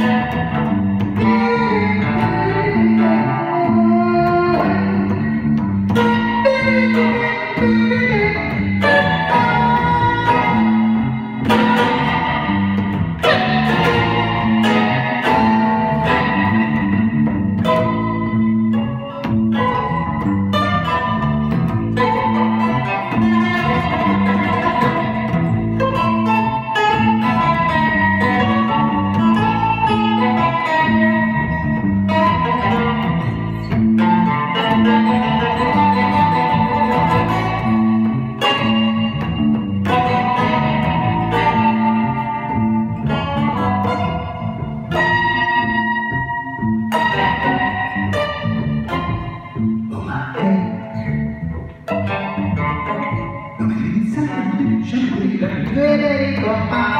Música Federico Papà